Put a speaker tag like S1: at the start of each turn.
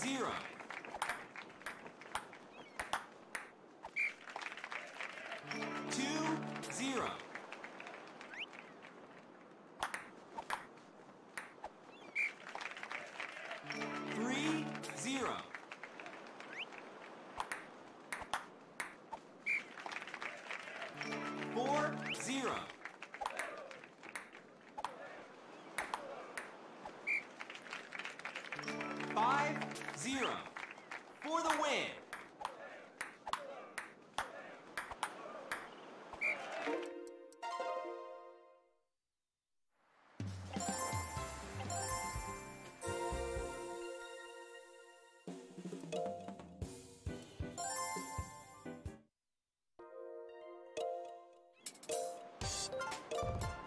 S1: zero. Five, zero. For the win.
S2: Thank